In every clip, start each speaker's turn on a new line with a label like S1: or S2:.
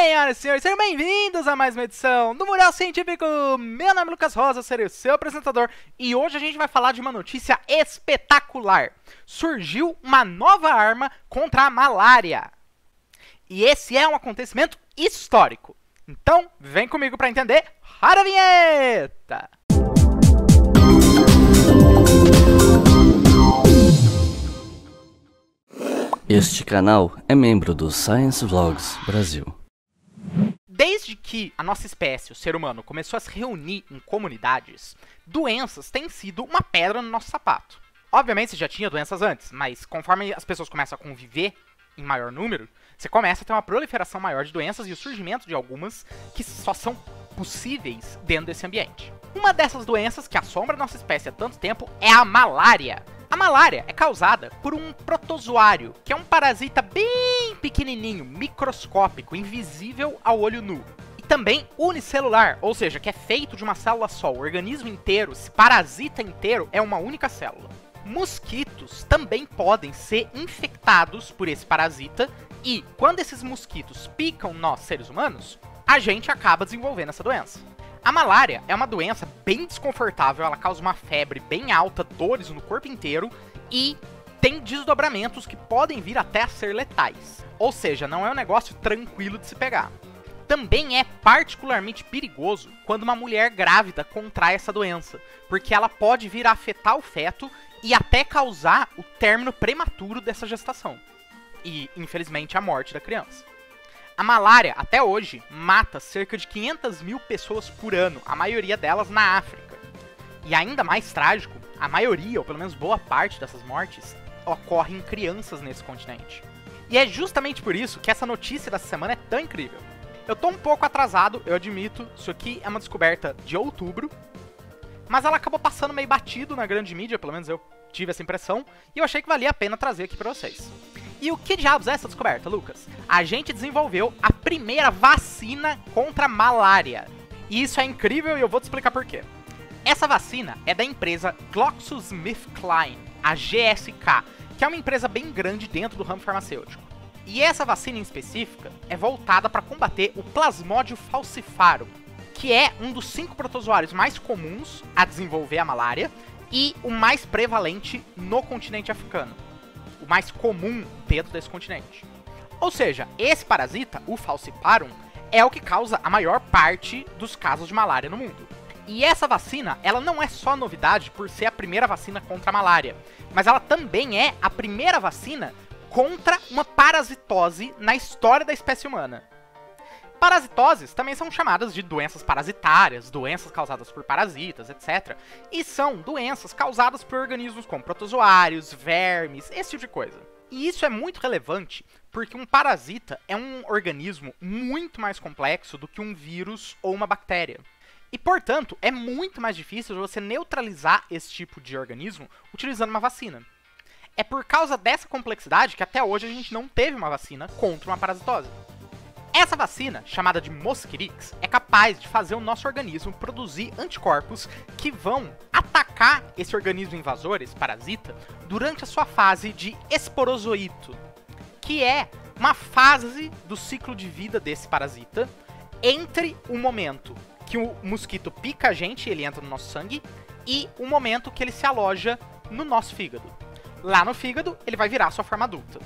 S1: Senhoras e senhores, sejam bem-vindos a mais uma edição do Mural Científico. Meu nome é Lucas Rosa, serei o seu apresentador e hoje a gente vai falar de uma notícia espetacular. Surgiu uma nova arma contra a malária. E esse é um acontecimento histórico. Então, vem comigo para entender. Para a vinheta!
S2: Este canal é membro do Science Vlogs Brasil.
S1: Desde que a nossa espécie, o ser humano, começou a se reunir em comunidades, doenças têm sido uma pedra no nosso sapato. Obviamente você já tinha doenças antes, mas conforme as pessoas começam a conviver em maior número, você começa a ter uma proliferação maior de doenças e o surgimento de algumas que só são possíveis dentro desse ambiente. Uma dessas doenças que assombra nossa espécie há tanto tempo é a malária. A malária é causada por um protozoário, que é um parasita bem pequenininho, microscópico, invisível ao olho nu. E também unicelular, ou seja, que é feito de uma célula só. O organismo inteiro, esse parasita inteiro, é uma única célula. Mosquitos também podem ser infectados por esse parasita e quando esses mosquitos picam nós, seres humanos, a gente acaba desenvolvendo essa doença. A malária é uma doença bem desconfortável, ela causa uma febre bem alta, dores no corpo inteiro e tem desdobramentos que podem vir até a ser letais. Ou seja, não é um negócio tranquilo de se pegar. Também é particularmente perigoso quando uma mulher grávida contrai essa doença, porque ela pode vir a afetar o feto e até causar o término prematuro dessa gestação. E, infelizmente, a morte da criança. A malária, até hoje, mata cerca de 500 mil pessoas por ano, a maioria delas na África. E ainda mais trágico, a maioria, ou pelo menos boa parte dessas mortes, ocorre em crianças nesse continente. E é justamente por isso que essa notícia dessa semana é tão incrível. Eu tô um pouco atrasado, eu admito, isso aqui é uma descoberta de outubro, mas ela acabou passando meio batido na grande mídia, pelo menos eu tive essa impressão, e eu achei que valia a pena trazer aqui pra vocês. E o que diabos é essa descoberta, Lucas? A gente desenvolveu a primeira vacina contra malária. E isso é incrível e eu vou te explicar por quê. Essa vacina é da empresa GlaxoSmithKline, a GSK, que é uma empresa bem grande dentro do ramo farmacêutico. E essa vacina em específica é voltada para combater o Plasmodium falciparum, que é um dos cinco protozoários mais comuns a desenvolver a malária e o mais prevalente no continente africano mais comum dentro desse continente. Ou seja, esse parasita, o falciparum, é o que causa a maior parte dos casos de malária no mundo. E essa vacina, ela não é só novidade por ser a primeira vacina contra a malária, mas ela também é a primeira vacina contra uma parasitose na história da espécie humana. Parasitoses também são chamadas de doenças parasitárias, doenças causadas por parasitas, etc. E são doenças causadas por organismos como protozoários, vermes, esse tipo de coisa. E isso é muito relevante porque um parasita é um organismo muito mais complexo do que um vírus ou uma bactéria. E, portanto, é muito mais difícil você neutralizar esse tipo de organismo utilizando uma vacina. É por causa dessa complexidade que até hoje a gente não teve uma vacina contra uma parasitose. Essa vacina, chamada de Mosquirix, é capaz de fazer o nosso organismo produzir anticorpos que vão atacar esse organismo invasor, esse parasita, durante a sua fase de esporozoito, que é uma fase do ciclo de vida desse parasita entre o momento que o mosquito pica a gente, ele entra no nosso sangue, e o momento que ele se aloja no nosso fígado. Lá no fígado, ele vai virar sua forma adulta.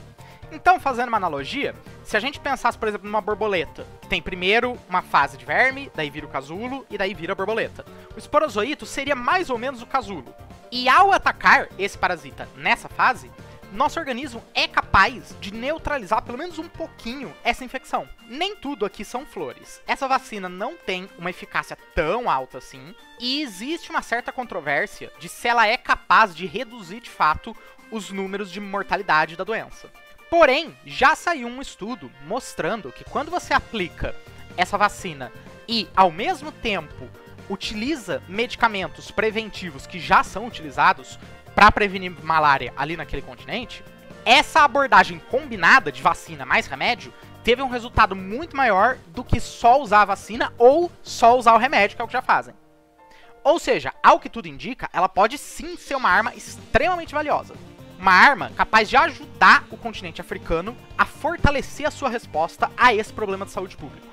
S1: Então, fazendo uma analogia, se a gente pensasse, por exemplo, numa borboleta, que tem primeiro uma fase de verme, daí vira o casulo e daí vira a borboleta. O esporozoito seria mais ou menos o casulo. E ao atacar esse parasita nessa fase, nosso organismo é capaz de neutralizar pelo menos um pouquinho essa infecção. Nem tudo aqui são flores. Essa vacina não tem uma eficácia tão alta assim, e existe uma certa controvérsia de se ela é capaz de reduzir de fato os números de mortalidade da doença. Porém, já saiu um estudo mostrando que quando você aplica essa vacina e, ao mesmo tempo, utiliza medicamentos preventivos que já são utilizados para prevenir malária ali naquele continente, essa abordagem combinada de vacina mais remédio teve um resultado muito maior do que só usar a vacina ou só usar o remédio, que é o que já fazem. Ou seja, ao que tudo indica, ela pode sim ser uma arma extremamente valiosa Uma arma capaz de ajudar o continente africano a fortalecer a sua resposta a esse problema de saúde pública.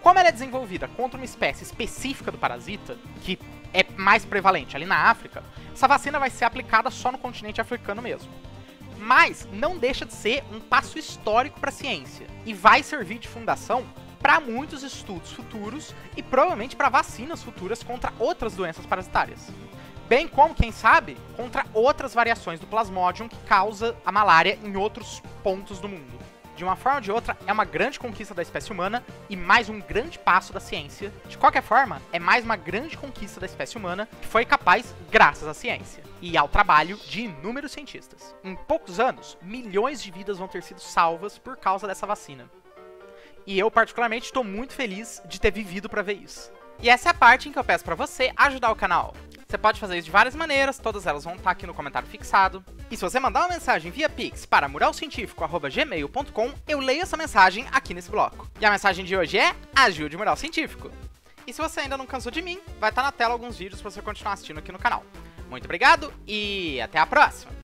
S1: Como ela é desenvolvida contra uma espécie específica do parasita, que é mais prevalente ali na África, essa vacina vai ser aplicada só no continente africano mesmo. Mas não deixa de ser um passo histórico para a ciência e vai servir de fundação para muitos estudos futuros e provavelmente para vacinas futuras contra outras doenças parasitárias. Bem como, quem sabe, contra outras variações do Plasmodium que causa a malária em outros pontos do mundo. De uma forma ou de outra, é uma grande conquista da espécie humana e mais um grande passo da ciência. De qualquer forma, é mais uma grande conquista da espécie humana que foi capaz graças à ciência e ao trabalho de inúmeros cientistas. Em poucos anos, milhões de vidas vão ter sido salvas por causa dessa vacina. E eu, particularmente, estou muito feliz de ter vivido para ver isso. E essa é a parte em que eu peço para você ajudar o canal. Você pode fazer isso de várias maneiras, todas elas vão estar aqui no comentário fixado. E se você mandar uma mensagem via Pix para muralcientifico.gmail.com, eu leio essa mensagem aqui nesse bloco. E a mensagem de hoje é Ajude o Mural Científico. E se você ainda não cansou de mim, vai estar na tela alguns vídeos para você continuar assistindo aqui no canal. Muito obrigado e até a próxima!